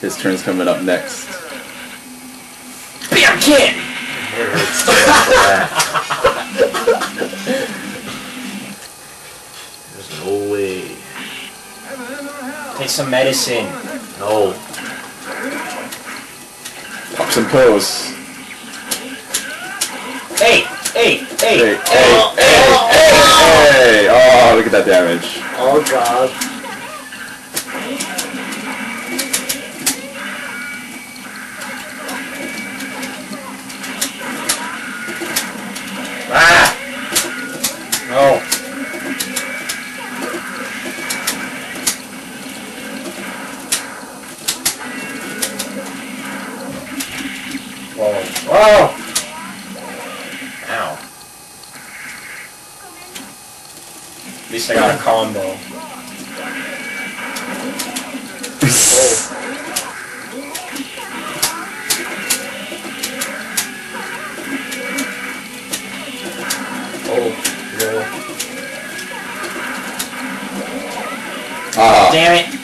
His turn's coming up next. Bam Kid! It hurts too much for that. There's no way. Take some medicine. No. Pop some pills. Hey, hey, hey, Hey, hey, oh, hey, hey, hey! Oh, look at that damage. Oh god. Ah! No. Whoa. Whoa! Ow. At least I got a combo. Oh, no. Ah, Damn it!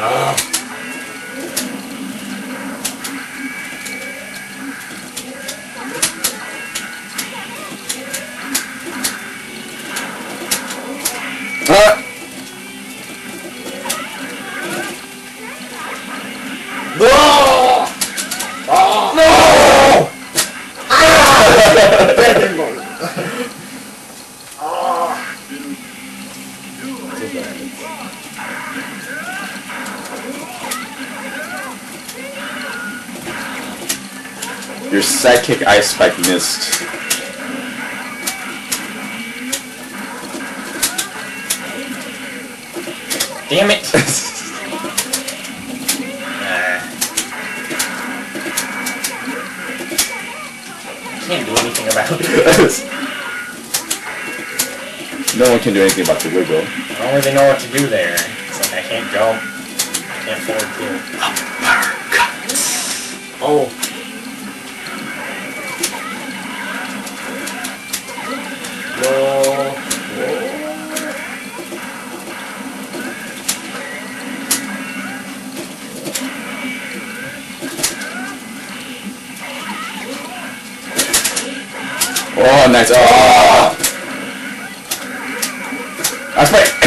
Ah. Your sidekick ice spike missed. Damn it! Ah. Can't do anything about it. no one can do anything about the wiggle. I don't really know what to do there. It's like I can't jump. I can't forward kill. Oh. Oh, nice. Oh! Ice spike!